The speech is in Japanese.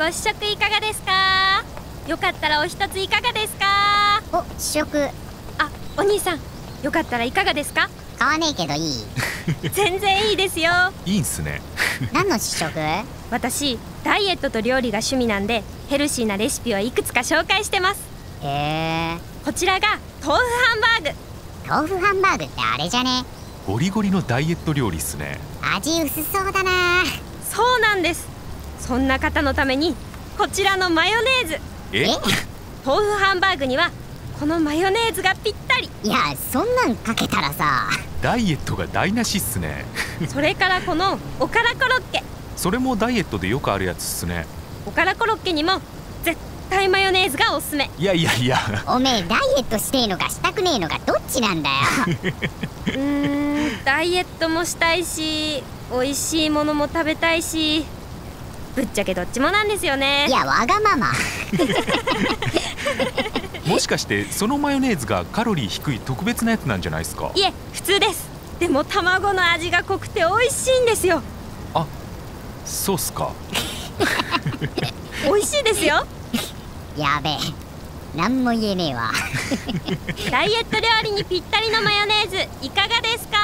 ご試食いかがですか？よかったらお一ついかがですか？お試食。あお兄さんよかったらいかがですか？買わねえけどいい？全然いいですよ。いいんすね。何の試食？私ダイエットと料理が趣味なんでヘルシーなレシピをいくつか紹介してます。へえ。こちらが豆腐ハンバーグ。豆腐ハンバーグってあれじゃね？ゴリゴリのダイエット料理っすね。味薄そうだな。そうなんですそんな方のためにこちらのマヨネーズ。え？豆腐ハンバーグにはこのマヨネーズがぴったり。いやそんなんかけたらさ。ダイエットが台無しっすね。それからこのおからコロッケ。それもダイエットでよくあるやつっすね。おからコロッケにも絶対マヨネーズがおすすめ。いやいやいや。おめえダイエットしてえのかしたくねえのかどっちなんだよ。うーんダイエットもしたいし美味しいものも食べたいしぶっちゃけどっちもなんですよね。いやわがまま。もしかしてそのマヨネーズがカロリー低い特別なやつなんじゃないですか？いえ普通です。でも卵の味が濃くて美味しいんですよ。そうっすか。美味しいですよ。やべえ。何も言えねえわ。ダイエット料理にぴったりのマヨネーズいかがですか？